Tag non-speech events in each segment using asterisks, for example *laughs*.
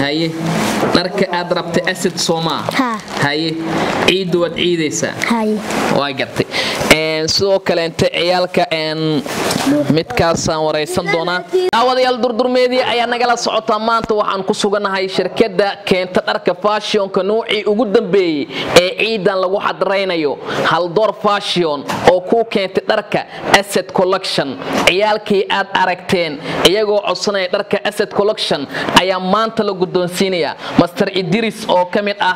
haye dharka aad rabta asad soomaa haye ciidda waad ciidaysaa waa gartay. Sidoo kaleente ciyaalka midkaasaan waraysan doonaa. Daawadayaal durdurmeedii ayaa nagala socotaa maanta waxaan ku suganahay shirkadda keenta dharka fashionka noocii ugu dambeeyey ee ciidan lagu xadraynayo. Haldoor fashion oo kuu keentay dharka asad collection. Ciyaalkii aad aragteen iyagoo codsanaya dharka asad collection ayaa maanta la guddoonsiinaya master idris oo ka mid ah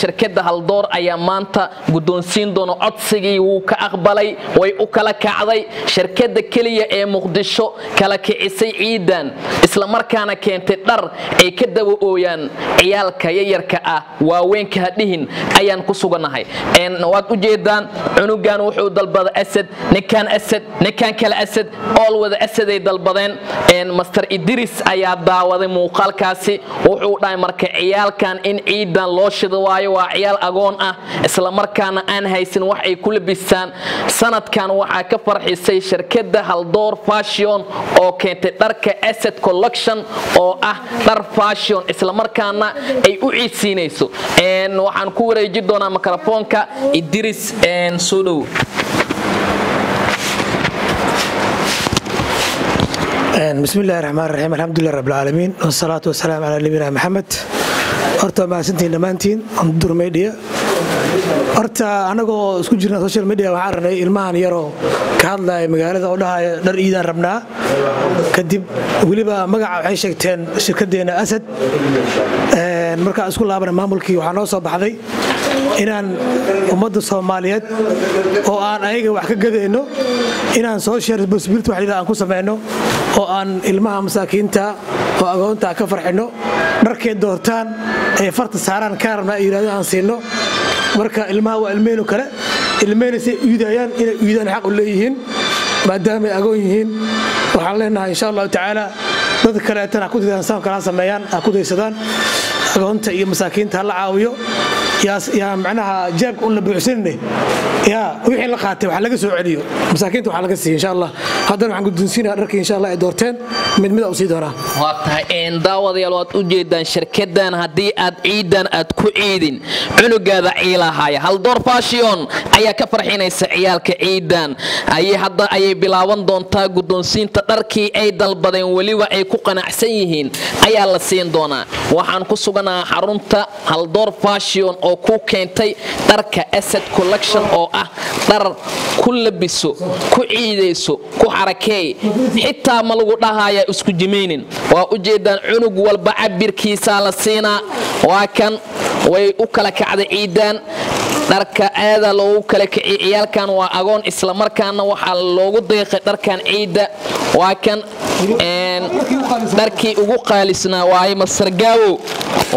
shirkadda haldoor ayaa maanta guddoonsiin doona codsigii wuu ka aqbalay way u kala kacday. Shirkadda keliya ee muqdisho kala kicisay ciidan islamarkaana keentay dhar ay ka daba ooyaan. Ciyaalka yayarka ah waaweynka hadhihin ayaan ku sugannahay waad u jeedaan cunugan wuxuu dalbada asad ninkaan asad ninkaan kale asad ool wada asaday dalbadeen. Master idris ayaa daawaday muuqaalkaasi wuxuu dhahay marka ciyaalkan in ciidan loo shida waayo waa ciyaal agoon ah islamarkaana aan haysan wax ay ku labistaan sanadkan waxaa ka farxisay shirkadda haldoor fashion oo keentay dharka asad collection oo ah dhar fashion islamarkaana ay u ciidsiinayso. Waxaan ku wareeji doonaa mikrofoonka idris soo dhow bismi illahi raxmaan raxiim alxamdulilah rabbilcaalamiin wasalaatu wasalaam calaa nabiyina maxamed horta mahadsantiin dhammaantiin dur media horta annagoo isku jirna social media waxaan rabnay ilmahan yaroo ka hadlaya magaalada oo dhahaya dhar iidaan rabnaa. Kadib weliba magaca waxay sheegteen shirkaddeena asad. Markaa isku laabana maamulkii waxaa noo soo baxday inaan ummadda soomaaliyeed oo aan ayaga wax ka gadayno inaan social responsibility wax aan ku samayno oo aan ilmaha masaakiinta oo agoonta ka farxino dharkay doortaan ay farta saaraan kaa rabnaa aan siino marka ilmaha waa ilmeyno kale ilmeyna say uydayaan inay uydaan xaq u leeyihiin maadaamay agoon yihiin waxaan leenahay insha allahu tacaala dadka kaleetana ku daydaan saamkala sameeyaan ha ku daysadaan. Agoonta iyo masaakiinta ha la caawiyo. Yaa macnaha jaabka un la buuxsanine yaa wixii la qaatay wax laga soo celiyo. Masaakiinta wax laga siiya insha allah. Haddana waxaan guddoonsiinaya dharkii insha allah ay doorteen. Mid mid u sii doonaa. Waa tahay daawadayaal waad u jeedaan shirkadan haddii aad ciidan aad ku ciidin. Cunugaada ciilahaaya haldoor fashion ayaa ka farxinaysa ciyaalka ciidan. Ayay hadda ayay bilaaban doontaa guddoonsiinta dharkii ay dalbadeen weliba ay ku qanacsan yihiin ayaa la siin doonaa. Waxaan ku suganaha xarunta haldoor fashion oo ku keentay dharka asad collection oo ah dhar ku labiso ku ciidayso ku xarakeey xitaa ma lagu dhahaya isku jimaynin waa u jeedaan cunug walba cabirkiisaa la siinaa. Waa kan way u kala kacday ciidaan dharka aada loogu kala kiciy ciyaalkan waa agoon islamarkaana waxaa loogu deeqay dharkan ciidda. Waa kan dharkii ugu qaalisnaa waaye masargaawow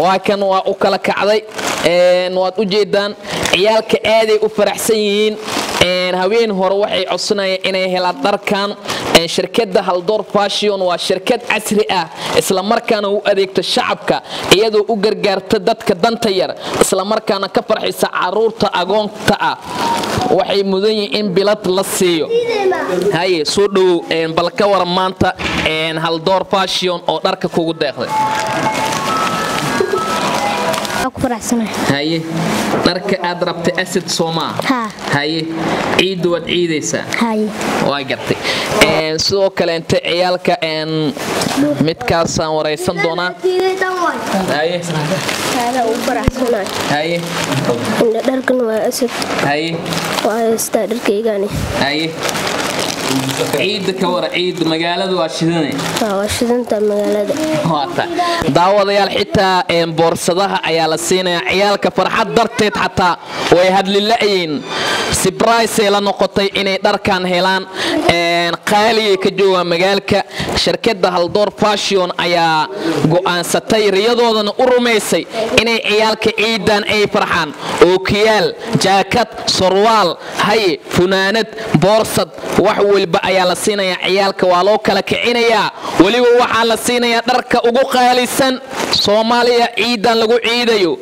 waa kan waa u kala kacday. Waad u jeedaan ciyaalka aaday u faraxsan yihiin haween hore waxay codsanayeen inay helaan dharkan. Shirkadda haldoor fashion waa shirkad casri ah islamarkaana u adeegta shacabka iyadoo u gargaarta dadka danta yar islamarkaana ka farxisa carruurta agoonta ah. Waxay mudan yihiin in bilad la siiyo. Haye soo dhowow bal ka waran maanta haldoor fashion oo dharka kugu deeqday haye dharka aad rabta asad soomaa haye ciidda waad ciidaysaa. Waa gartay. Sidoo kaleente ciyaalka midkaasaan waraysan doonaa. Haye. Haye dharkan waa asad haye. Waa haystaa dharkaygani. Haye ciidda ka wara ciidda magaalada waa shidane. Waa shidanta magaalada. Waata. Daawadayaal xitaa boorsadaha ayaa la siinaya ciyaalka farxad darteed xataa way hadlila'yiin sibraysay la noqotay inay dharkan helaan. Qaaliyay ka joogaan magaalka shirkadda haldoor fashion ayaa go'aansatay riyadoodana u rumaysay inay ciyaalka ciidan ay farxaan. Ookiyaal jaakad sorwaal haye funaanad boorsad wax weliba ayaa la siinayaa ciyaalka waa loo kala kicinayaa. Weliba waxaa la siinayaa dharka ugu qaalisan. Soomaaliya ciidan lagu ciidayo.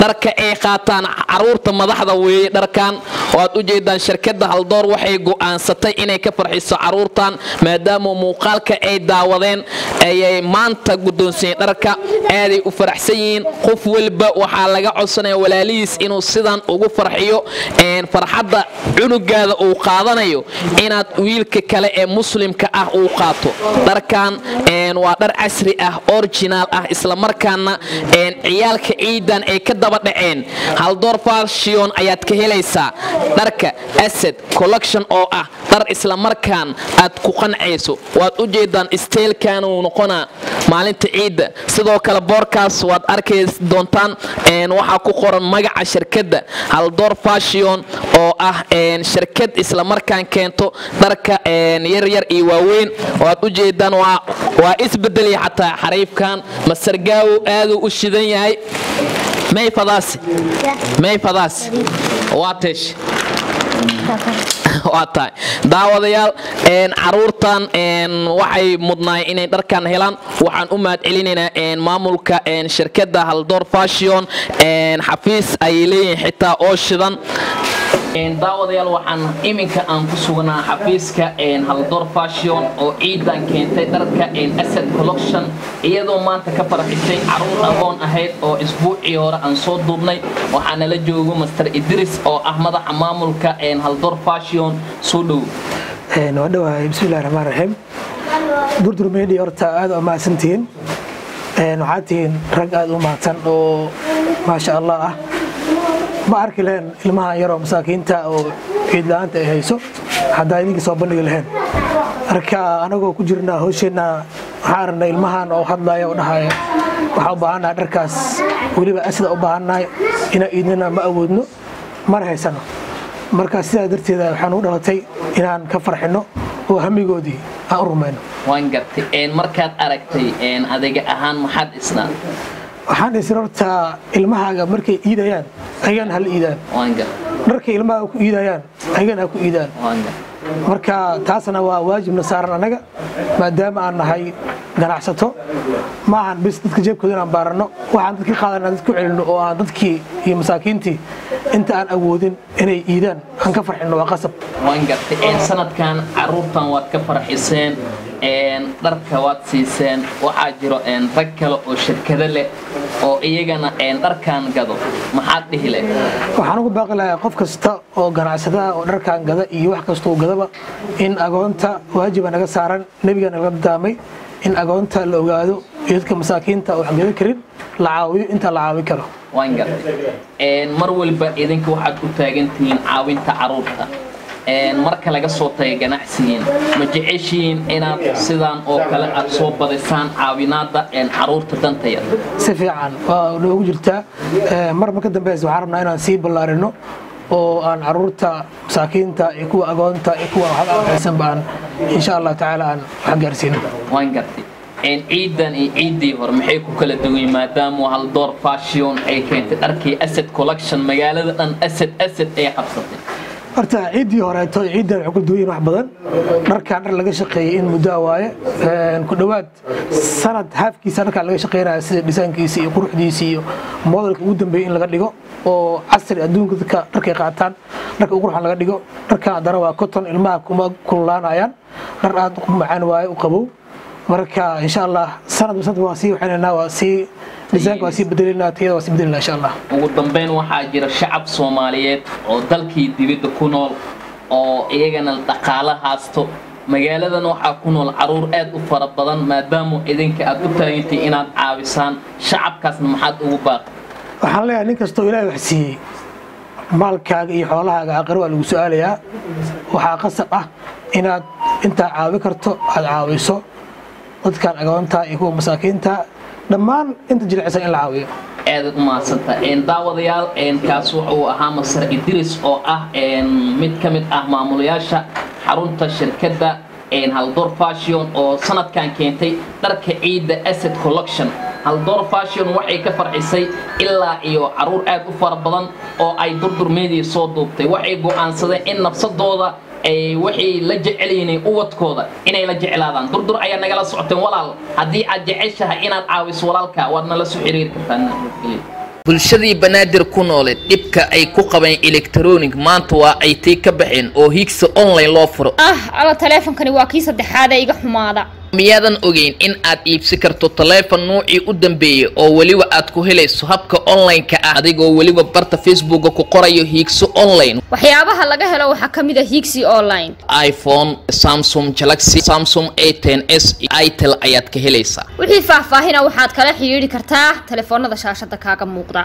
Dharka ay qaataan carruurta madaxda weeye dharkan waad u jeedaan shirkadda haldoor waxay go'aansatay inay ka farxiso caruurtan maadaama muuqaalka ay daawadeen ayay maanta guddoonsiiyeen dharka aaday u faraxsan yihiin. Qof walba waxaa laga codsanaya walaalihiis inuu sidan ugu farxiyo farxadda cunugaada uu qaadanayo inaad wiilka kale ee muslimka ah uu qaato. Dharkan waa dhar casri ah originaal ah islamarkaana ciyaalka ciidan ay ka daba dhaceen. Haldoor fashion ayaad ka helaysaa dharka asad collection oo ah dhar islamarkaan aad ku qancayso waad u jeedaan steelkan uu noqonaa maalinta ciidda. Sidoo kale boorkaas waad arki doontaan waxaa ku qoran magaca shirkadda haldoor fashion oo ah shirkad islamarkaan keento dharka yaryar iyo waaweyn. Waad u jeedaan waa isbedelya xataa xariifkan masargaawo aaduu u shidan yahay. Mayfadaasi mayfadaasi waa teesh *laughs* waa daawadayaal caruurtan waxay mudnaay inay dharkan helaan. Waxaan u mahad celinaynaa maamulka shirkadda haldoor fashion xafiis ayay leeyihiin xitaa oo shidan daawadayaal waxaan iminka aan ku sugnaa xafiiska haldoor fashion oo ciidan keentay dharka asad collection iyadoo maanta ka farxisay carruur aqoon ahayd oo isbuucii hore aan soo duubnay. Waxaana la joogo master idris oo ah madaxa maamulka haldoor fashion. Soo dhow. Waa dhawahay bismillahi raxmaan raxiim durdur meedhi horta aad u mahadsantihiin waxaad tihiin rag aad u mahadsan oo maasha allah ah ma arki lahayn ilmahan yaroo masaakiinta oo ciid la'aanta ay hayso? Haddaa idinkii soo bandhigi lahayn. Marka anagoo ku jirnaa hoosheenna waxaan aragnay ilmahan oo hadlaya oo dhahaya waxaa u baahannahay dharkaas. Weliba asida u baahannahay inaa iidnana ma awoodno mana haysano. Marka sidaa darteeda waxaan u dhalatay inaan ka farxinno oo hamigoodii aan u rumayno. Waan gartay. Markaad aragtay adiga ahaan maxaad isnaa waxaan isir horta ilmahaaga markay iidayaan ayagana hala iidaan. Dharkay ilmaha ku iidayaan ayagana ha ku iidaan. Marka taasna waa waajibna saaran annaga maadaama aan nahay ganacsato ma ahan bis dadka jeebkooda inaan baaranno waxaan dadkii qaadan aan dadku celinno oo aan dadkii iyo masaakiintii inta aan awoodin inay iidaan aan ka farxinno waa qasab. Waan gartay sanadkan caruurtan waad ka farxiseen dharka waad siiseen waxaa jiro rag kale oo shirkado leh oo iyagana dharkan gado. Maxaad dhihi leh waxaan ugu baaqi lahaa qof kasta oo ganacsadaha oo dharkan gada iyo wax kasta uu gadaba in agoonta waajiba naga saaran nebiga nalaga daamay in agoonta la ogaado iyo dadka masaakiinta oo wax gada karin la caawiyo inta la caawin karo. Waan gartay. Mar walba idinka waxaad u taagantihiin caawinta carruurta marka laga soo taga ganacsigiin. Ma jeceshihiin inaad sidaan oo kale aad soo badisaan caawinaada carruurta danta yar? Si fiican. Waa noogu jirtaa mar marka dambeys waxaan rabnaa inaan sii ballaarino oo aan carruurta masaakiinta iyo kuwa agoonta iyo kuwa waxaysanba aan insha allah tacaala aan wax gaarsiino. Waan gartay ciidan iyo ciiddii hore maxay ku kala duwan maadaama haldoor fashion ay keentay dharkii asad collection magaalada dhan asad asad ay qabsatay horta ciiddii horeeto ciiddan waxay ku duwayin wax badan. Dharkan dhar laga shaqeeyey in muddoa waaye ku dhowaad sanad haafkiisa dharkaan laga shaqeynaya sida dhisaankiisa iyo quruxdiisa iyo modelka ugu dambeeyey in laga dhigo oo casri adduunka dadka dharkay qaataan dharka ugu ruxan laga dhigo dharkan haddana waa cotton ilmaha kuma kululaanayaan dhar aad macaan waaye u qabow marka insha allah sanad sanad waa sii waxaynaynaa waa sii miisaanka waa sii bedelinaa tiyada waa sii bedelinaa insha allah ugu dambeyn waxaa jira shacab soomaaliyeed oo dalkii dibadda ku nool oo iyagana dhaqaalo haasto. Magaaladan waxaa ku nool carruur aad u fara badan maadaama idinka aad u taagantay inaad caawisaan. Shacabkaasna maxaad ugu baaqi waxaan leeyahay nin kastoo ilaahay wax siiyey maalkaaga iyo xoolahaaga aqri waa lagu su'aalayaa. Waxaa qasab ah inaad intaa caawi karto aad caawiso dadkan agoonta iyo kuwa masaakiinta dhammaan inta jilicsan in la caawiyo. Aadaad u mahadsantaa daawadayaal kaas wuxuu ahaa masar idris oo ah mid ka mid ah maamulayaasha xarunta shirkadda haldoor fashion oo sanadkan keentay dharka ciidda asad collection. Haldoor fashion waxay ka farxisay ilaa iyo carruur aad u fara badan oo ay durdurmeedii soo duubtay. Waxay go'aansadeen in nafsadooda waxay la jecelyihiin uwadkooda inay la jeclaadaan. Durdur ayaa nagala socoteen walaal. Haddii aad jeceshahay inaad caawiso walaalka waad nala soo xiriiri kartaa bulshadii banaadir ku nooleed dhibka ay ku qabeen electronic maanta waa ay tii ka baxeen oo higsa online loo furo. Ah alla taleefonkani waa kii saddexaad ee iga xumaada miyaadan ogeyn in aad iibsi karto taleefon nuucii u dambeeyay oo weliba aad ku helayso habka online-ka ah adigoo weliba barta facebooka ku qorayo hiigso online. Waxyaabaha laga helo waxaa ka mid a higsi online. iphone samsung galaxy samsung a ten s itel ayaad ka helaysaa. Wixii faahfaahina waxaad kala xidhiidhi kartaa telefoonada shaashada kaaga muuqda